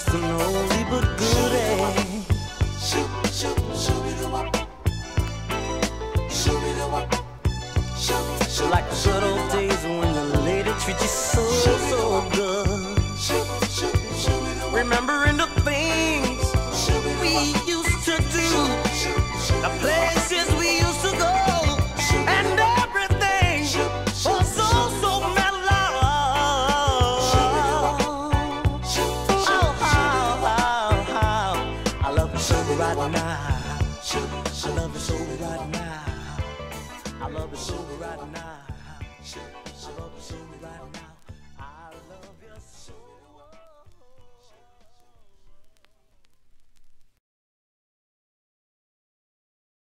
just an oldie but goodie. Shoot, shoot, shoot me the wop. Shoot me the wop. Shoot, shoot. Like the good old days when the lady treat you so, so good. Shoot, shoot, shoot me the wop. Remember so right now. I love you so right now. I love you so right now. I love you so right now.